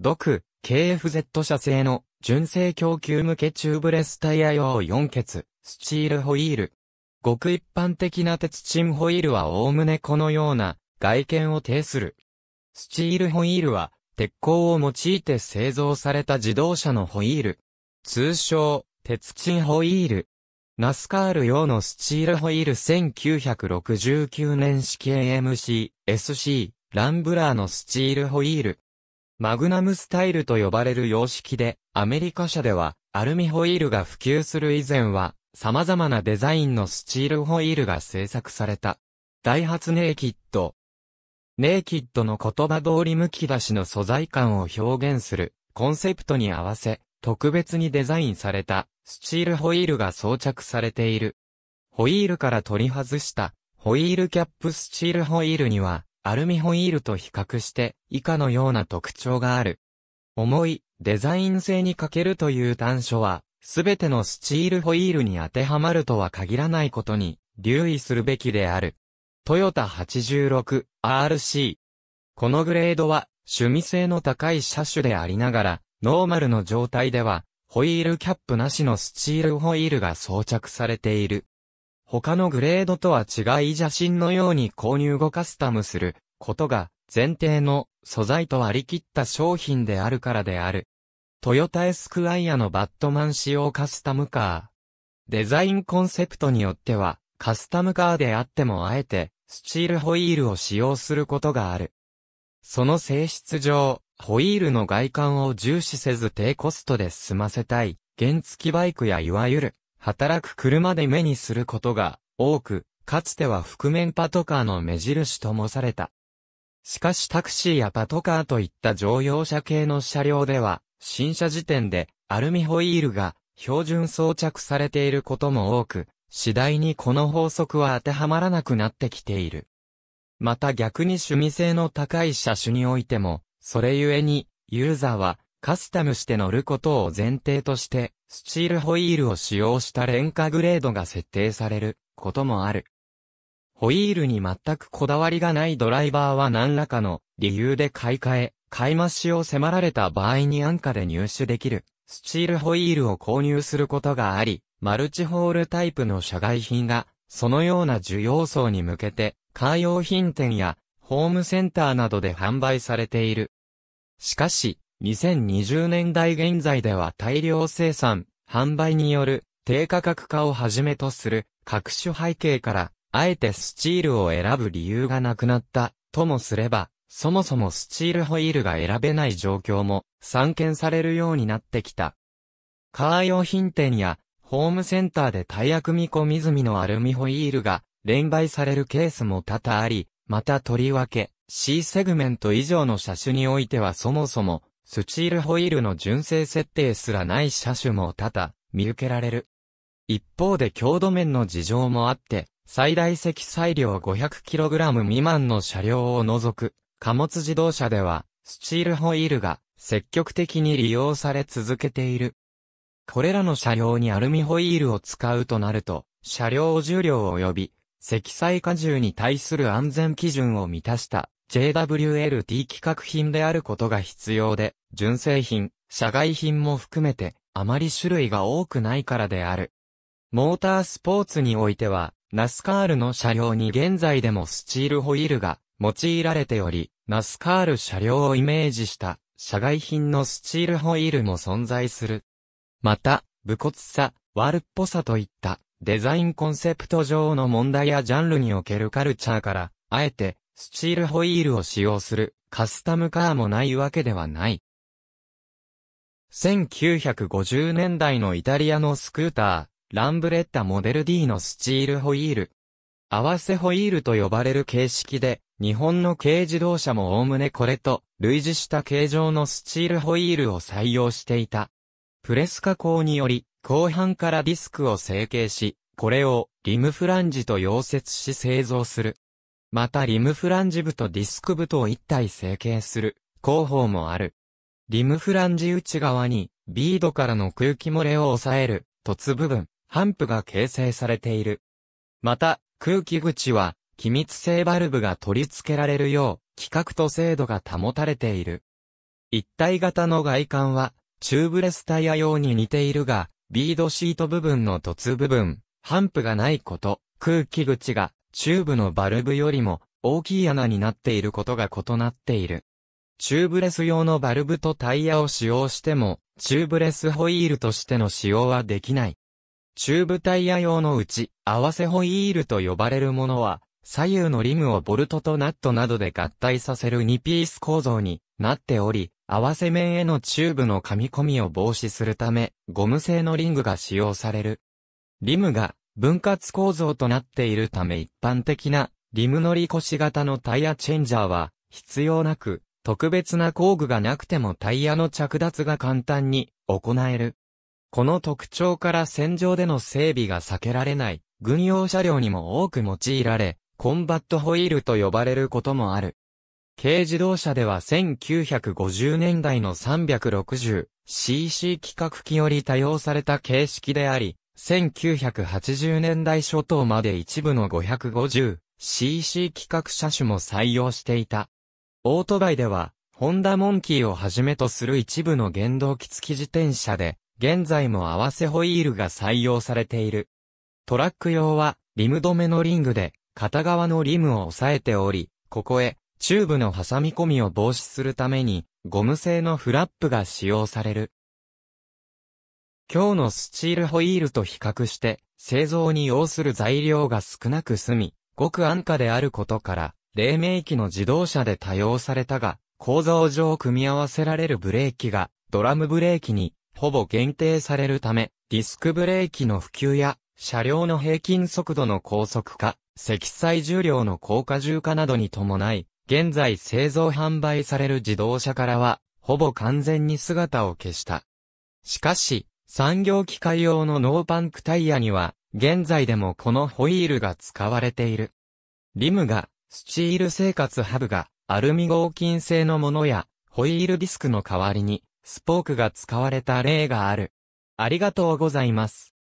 毒、KFZ 社製の純正供給向けチューブレスタイヤ用4欠、スチールホイール。ごく一般的な鉄鎮ホイールはおおむねこのような外見を呈する。スチールホイールは鉄鋼を用いて製造された自動車のホイール。通称、鉄鎮ホイール。ナスカール用のスチールホイール1969年式 AMC、SC、ランブラーのスチールホイール。マグナムスタイルと呼ばれる様式で、アメリカ車では、アルミホイールが普及する以前は、様々なデザインのスチールホイールが製作された。ダイハツネイキッド。ネイキッドの言葉通り剥き出しの素材感を表現するコンセプトに合わせ、特別にデザインされたスチールホイールが装着されている。ホイールから取り外したホイールキャップスチールホイールにはアルミホイールと比較して以下のような特徴がある。重いデザイン性に欠けるという短所はすべてのスチールホイールに当てはまるとは限らないことに留意するべきである。トヨタ 86RC。このグレードは趣味性の高い車種でありながら、ノーマルの状態では、ホイールキャップなしのスチールホイールが装着されている。他のグレードとは違い邪神のように購入後カスタムすることが前提の素材と割り切った商品であるからである。トヨタエスクワイアのバットマン仕様カスタムカー。デザインコンセプトによっては、カスタムカーであってもあえて、スチールホイールを使用することがある。その性質上、ホイールの外観を重視せず低コストで済ませたい、原付バイクやいわゆる、働く車で目にすることが多く、かつては覆面パトカーの目印ともされた。しかしタクシーやパトカーといった乗用車系の車両では、新車時点でアルミホイールが標準装着されていることも多く、次第にこの法則は当てはまらなくなってきている。また逆に趣味性の高い車種においても、それゆえに、ユーザーはカスタムして乗ることを前提として、スチールホイールを使用した廉価グレードが設定されることもある。ホイールに全くこだわりがないドライバーは何らかの理由で買い替え、買い増しを迫られた場合に安価で入手できる、スチールホイールを購入することがあり、マルチホールタイプの社外品が、そのような需要層に向けて、カー用品店や、ホームセンターなどで販売されている。しかし、2020年代現在では大量生産、販売による低価格化をはじめとする各種背景から、あえてスチールを選ぶ理由がなくなった、ともすれば、そもそもスチールホイールが選べない状況も散見されるようになってきた。カー用品店やホームセンターでタイヤ組み込み済みのアルミホイールが連売されるケースも多々あり、またとりわけ C セグメント以上の車種においてはそもそもスチールホイールの純正設定すらない車種も多々見受けられる。一方で強度面の事情もあって、最大積載量 500kg 未満の車両を除く貨物自動車では、スチールホイールが積極的に利用され続けている。これらの車両にアルミホイールを使うとなると、車両重量及び、積載荷重に対する安全基準を満たした JWLT 規格品であることが必要で、純正品、社外品も含めて、あまり種類が多くないからである。モータースポーツにおいては、ナスカールの車両に現在でもスチールホイールが用いられており、ナスカール車両をイメージした社外品のスチールホイールも存在する。また、武骨さ、悪っぽさといったデザインコンセプト上の問題やジャンルにおけるカルチャーから、あえてスチールホイールを使用するカスタムカーもないわけではない。1950年代のイタリアのスクーター、ランブレッタモデル D のスチールホイール。合わせホイールと呼ばれる形式で、日本の軽自動車もおおむねこれと類似した形状のスチールホイールを採用していた。プレス加工により、後半からディスクを成形し、これをリムフランジと溶接し製造する。またリムフランジ部とディスク部と一体成形する工法もある。リムフランジ内側にビードからの空気漏れを抑える凸部分、ハンプが形成されている。また、空気口は気密性バルブが取り付けられるよう、規格と精度が保たれている。一体型の外観は、チューブレスタイヤ用に似ているが、ビードシート部分の凸部分、ハンプがないこと、空気口が、チューブのバルブよりも、大きい穴になっていることが異なっている。チューブレス用のバルブとタイヤを使用しても、チューブレスホイールとしての使用はできない。チューブタイヤ用のうち、合わせホイールと呼ばれるものは、左右のリムをボルトとナットなどで合体させる2ピース構造になっており、合わせ面へのチューブの噛み込みを防止するため、ゴム製のリングが使用される。リムが分割構造となっているため一般的なリム乗り腰型のタイヤチェンジャーは必要なく、特別な工具がなくてもタイヤの着脱が簡単に行える。この特徴から戦場での整備が避けられない軍用車両にも多く用いられ、コンバットホイールと呼ばれることもある。軽自動車では1950年代の 360cc 規格機より多用された形式であり、1980年代初頭まで一部の 550cc 規格車種も採用していた。オートバイでは、ホンダモンキーをはじめとする一部の原動機付き自転車で、現在も合わせホイールが採用されている。トラック用は、リム止めのリングで、片側のリムを押さえており、ここへ、チューブの挟み込みを防止するために、ゴム製のフラップが使用される。今日のスチールホイールと比較して、製造に要する材料が少なく済み、ごく安価であることから、黎明期の自動車で多用されたが、構造上組み合わせられるブレーキが、ドラムブレーキに、ほぼ限定されるため、ディスクブレーキの普及や、車両の平均速度の高速化、積載重量の高荷重化などに伴い、現在製造販売される自動車からは、ほぼ完全に姿を消した。しかし、産業機械用のノーパンクタイヤには、現在でもこのホイールが使われている。リムが、スチール生活ハブが、アルミ合金製のものや、ホイールディスクの代わりに、スポークが使われた例がある。ありがとうございます。